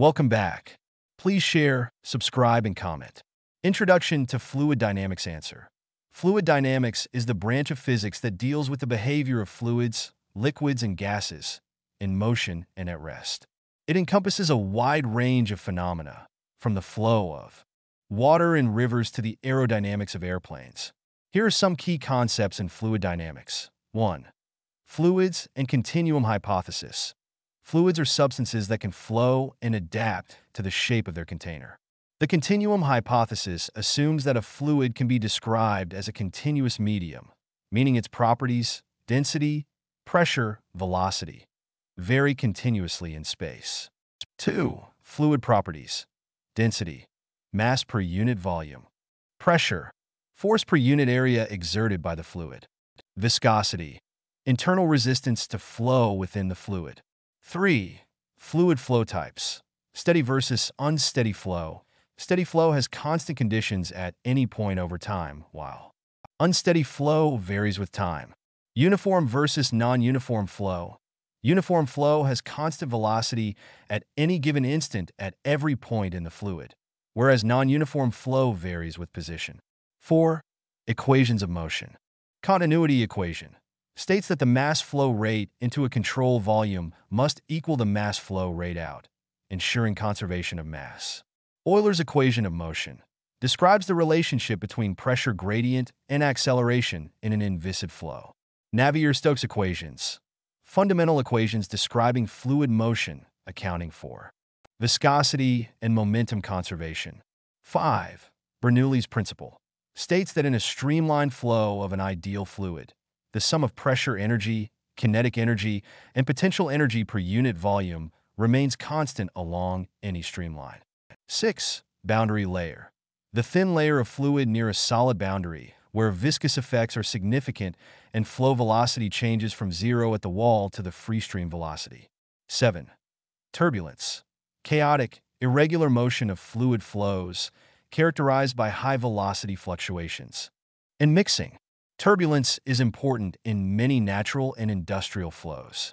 Welcome back. Please share, subscribe, and comment. Introduction to Fluid Dynamics Answer Fluid dynamics is the branch of physics that deals with the behavior of fluids, liquids, and gases in motion and at rest. It encompasses a wide range of phenomena, from the flow of water in rivers to the aerodynamics of airplanes. Here are some key concepts in fluid dynamics. 1. Fluids and continuum hypothesis. Fluids are substances that can flow and adapt to the shape of their container. The continuum hypothesis assumes that a fluid can be described as a continuous medium, meaning its properties, density, pressure, velocity, vary continuously in space. 2. Fluid properties. Density, mass per unit volume. Pressure, force per unit area exerted by the fluid. Viscosity, internal resistance to flow within the fluid. 3. Fluid flow types. Steady versus unsteady flow Steady flow has constant conditions at any point over time, while unsteady flow varies with time. Uniform versus non-uniform flow. Uniform flow has constant velocity at any given instant at every point in the fluid, whereas non-uniform flow varies with position. 4. Equations of motion. Continuity equation states that the mass flow rate into a control volume must equal the mass flow rate out, ensuring conservation of mass. Euler's equation of motion describes the relationship between pressure gradient and acceleration in an inviscid flow. Navier-Stokes equations, fundamental equations describing fluid motion, accounting for viscosity and momentum conservation. 5. Bernoulli's principle states that in a streamlined flow of an ideal fluid, the sum of pressure energy, kinetic energy, and potential energy per unit volume remains constant along any streamline. 6. Boundary layer. The thin layer of fluid near a solid boundary, where viscous effects are significant and flow velocity changes from zero at the wall to the free stream velocity. 7. Turbulence. Chaotic, irregular motion of fluid flows, characterized by high velocity fluctuations. And mixing. Turbulence is important in many natural and industrial flows.